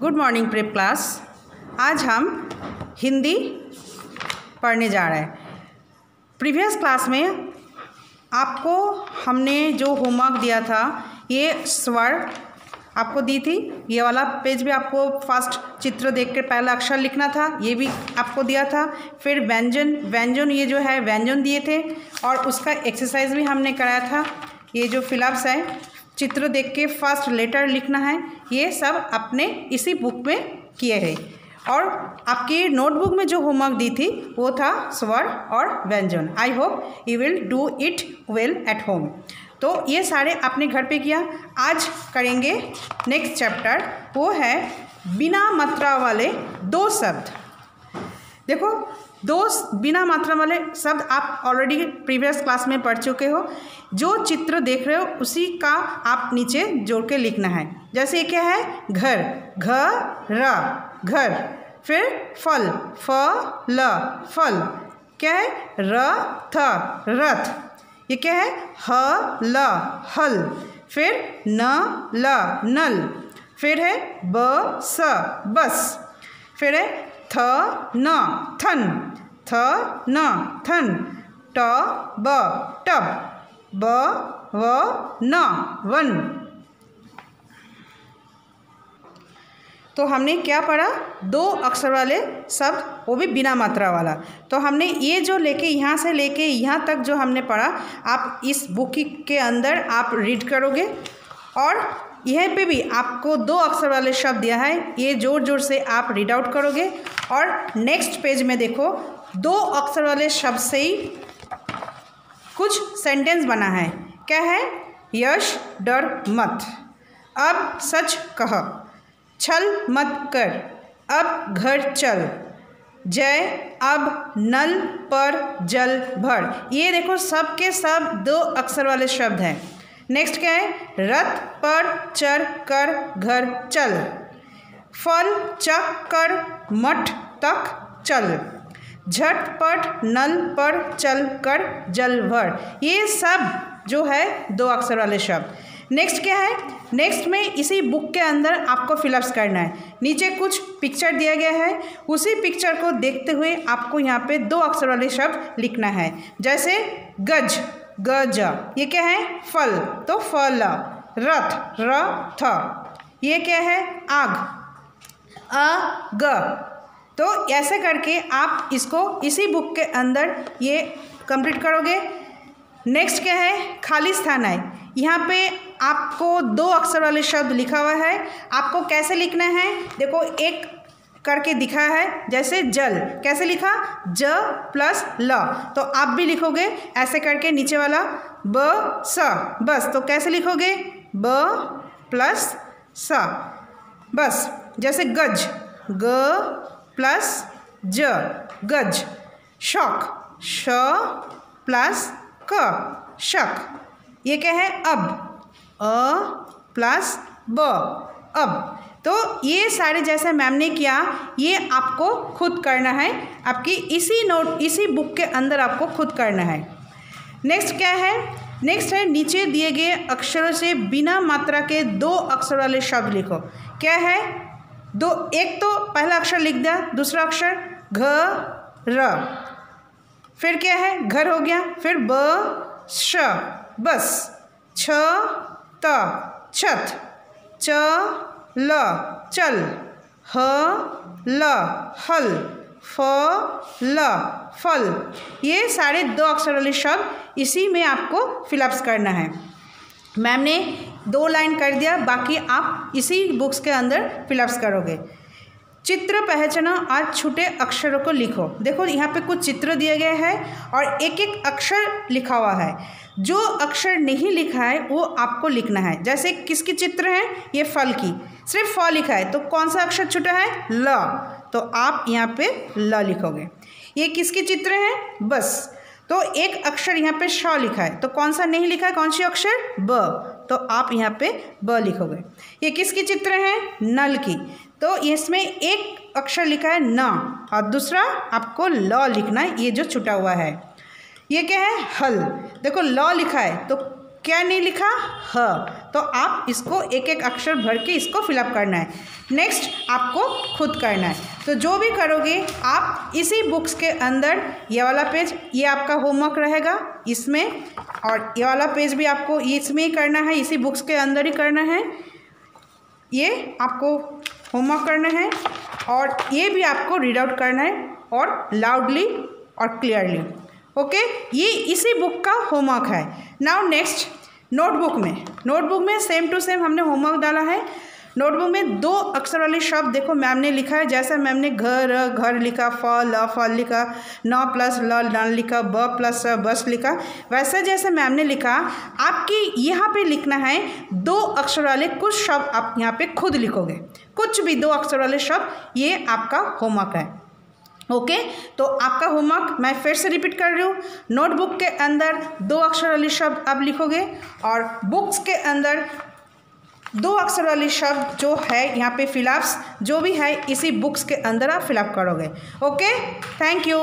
Good morning prep class आज हम हिंदी पढ़ने जा रहे हैं। प्रीवियस क्लास में आपको हमने जो होमवर्क दिया था, ये स्वर आपको दी थी। ये वाला पेज भी आपको फ़र्स्ट चित्र देख कर पहला अक्षर लिखना था, ये भी आपको दिया था। फिर व्यंजन व्यंजन ये जो है, व्यंजन दिए थे। और उसका एक्सरसाइज भी हमने कराया था। ये जो फिलअप्स है चित्र देख के फ़र्स्ट लेटर लिखना है। ये सब आपने इसी बुक में किए हैं और आपकी नोटबुक में जो होमवर्क दी थी, वो था स्वर और व्यंजन। I hope you will do it well at home तो ये सारे आपने घर पे किया। आज करेंगे नेक्स्ट चैप्टर वो है बिना मात्रा वाले दो शब्द। देखो, दो बिना मात्रा वाले शब्द आप ऑलरेडी प्रीवियस क्लास में पढ़ चुके हो। जो चित्र देख रहे हो, उसी का आप नीचे जोड़ के लिखना है। जैसे ये क्या है? घर। घ र घर। फिर फल। फ ल फल। क्या है? र थ रथ। ये क्या है? ह ल हल। फिर न ल नल। फिर है ब स बस। फिर है थ न, थन। थ न, थन। ट, ब, टब। ब, व, न, वन। तो हमने क्या पढ़ा? दो अक्षर वाले शब्द, वो भी बिना मात्रा वाला। तो हमने ये जो लेके यहाँ से लेके यहाँ तक जो हमने पढ़ा, आप इस बुक के अंदर आप रीड करोगे और यह पे भी आपको दो अक्षर वाले शब्द दिया है। ये ज़ोर ज़ोर से आप रीड आउट करोगे। और नेक्स्ट पेज में देखो, दो अक्षर वाले शब्द से ही कुछ सेंटेंस बना है। क्या है? यश, डर, मत। अब सच कह, छल मत कर। अब घर चल। जय, अब नल पर जल भर। ये देखो, सब के सब दो अक्षर वाले शब्द हैं। नेक्स्ट क्या है? रथ पर चढ़ कर घर चल। फल चक कर मठ तक चल। झटपट नल पर चल कर जल भर ये सब जो है दो अक्षर वाले शब्द। नेक्स्ट क्या है? नेक्स्ट में इसी बुक के अंदर आपको फिलअप्स करना है। नीचे कुछ पिक्चर दिया गया है। उसी पिक्चर को देखते हुए आपको यहाँ पे दो अक्षर वाले शब्द लिखना है। जैसे गज। गज। ये क्या है? फल। तो फल। रथ। र। थ। ये क्या है? आग। अ। ग। तो ऐसे करके आप इसको इसी बुक के अंदर ये कंप्लीट करोगे। नेक्स्ट क्या है? खाली स्थान है। यहाँ पे आपको दो अक्षर वाले शब्द लिखा हुआ है। आपको कैसे लिखना है? देखो, एक करके दिखा है, जैसे जल। कैसे लिखा? ज प्लस ल। तो आप भी लिखोगे ऐसे करके नीचे वाला, ब स। बस तो कैसे लिखोगे? ब प्लस स। बस, जैसे गज। ग प्लस ज। गज। शौक। श प्लस क। शक। ये क्या है? अब। अ प्लस ब। अब। तो ये सारे जैसे मैम ने किया, ये आपको खुद करना है। आपकी इसी नोट, इसी बुक के अंदर आपको खुद करना है। नेक्स्ट क्या है? नेक्स्ट है, नीचे दिए गए अक्षरों से बिना मात्रा के दो अक्षर वाले शब्द लिखो। क्या है? दो, एक तो पहला अक्षर लिख दिया, दूसरा अक्षर घ, र। फिर क्या है? घर हो गया, फिर ब, श, बस। छ, त, छत। च ल, चल। ह, ल, हल। फ, ल, फल। ये सारे दो अक्षर वाले शब्द इसी में आपको फिलअप्स करना है। मैम ने दो लाइन कर दिया, बाकी आप इसी बुक्स के अंदर फिलअप्स करोगे। चित्र पहचाना और छूटे अक्षरों को लिखो। देखो, यहाँ पे कुछ चित्र दिए गए हैं और एक एक अक्षर लिखा हुआ है। जो अक्षर नहीं लिखा है, वो आपको लिखना है। जैसे किसकी चित्र है? ये फल की। सिर्फ़ फ लिखा है तो कौन सा अक्षर छूटा है? ल। तो आप यहाँ पे ल लिखोगे। ये किसकी चित्र है? बस। तो एक अक्षर यहाँ पे श लिखा है तो कौन सा नहीं लिखा है? कौन सी अक्षर? ब। तो आप यहाँ पे ब लिखोगे। ये किसकी चित्र हैं? नल की। तो इसमें एक अक्षर लिखा है न, और दूसरा आपको ल लिखना है, ये जो छुटा हुआ है। ये क्या है? हल। देखो, ल लिखा है तो क्या नहीं लिखा? ह। तो आप इसको एक एक अक्षर भर के इसको फिलअप करना है। नेक्स्ट आपको खुद करना है। तो जो भी करोगे, आप इसी बुक्स के अंदर ये वाला पेज ये आपका होमवर्क रहेगा इसमें। और ये वाला पेज भी आपको इसमें ही करना है, इसी बुक्स के अंदर ही करना है। ये आपको होमवर्क करना है और ये भी आपको रीड आउट करना है और लाउडली और क्लियरली ओके ये इसी बुक का होमवर्क है. नाउ नेक्स्ट नोटबुक में. नोटबुक में सेम टू सेम हमने होमवर्क डाला है. नोटबुक में दो अक्षर वाले शब्द देखो मैम ने लिखा है. जैसा मैम ने घर घर लिखा फ ल फल लिखा, न प्लस, ल, न लिखा, ब प्लस बस लिखा. वैसे जैसे मैम ने लिखा, आपकी यहाँ पे लिखना है, दो अक्षर वाले कुछ शब्द आप यहाँ पे खुद लिखोगे. कुछ भी दो अक्षर वाले शब्द, ये आपका होमवर्क है. ओके? okay, तो आपका होमवर्क मैं फिर से रिपीट कर रही हूँ। नोटबुक के अंदर दो अक्षर वाले शब्द आप लिखोगे और बुक्स के अंदर दो अक्षर वाले शब्द जो है यहाँ पे फिलअप्स जो भी है इसी बुक्स के अंदर आप फिलअप करोगे। ओके? Thank you.